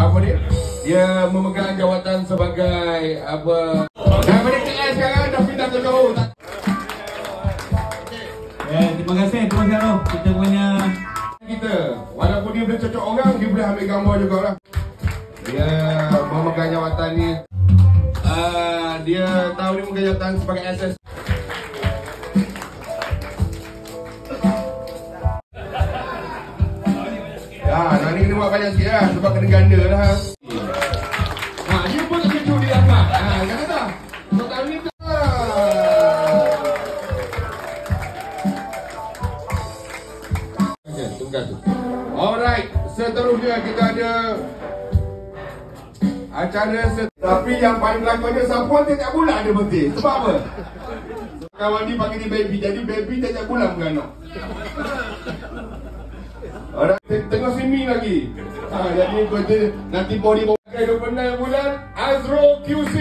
apa dia? Dia memegang jawatan sebagai apa? Daripada KL sekarang dah pindah ke Johor. Eh, terima kasih Tuan Syarul. Kita punya kita walaupun dia boleh cocok orang dia boleh ambil gambar jugalah dia memegang jawatan ni uh, dia tahu dia memegang jawatan sebagai SS kena buat banyak sikit lah sebab kena ganda lah. Ha, dia pun tak cucuk dia angkat. Ha, kata tak? Kau tak tak? Okay, tunggu tu. Alright, seterusnya kita ada acara set- tapi yang paling belakonnya Sapuan tiap bulan ada birthday. Sebab apa? Kawan ni panggil dia baby, jadi baby tiap bulan beranak. Orang tengah swimming lagi. Ha, jadi kerja nanti body bawa ke 26 bulan Azro QC.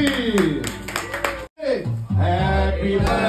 Happy birthday.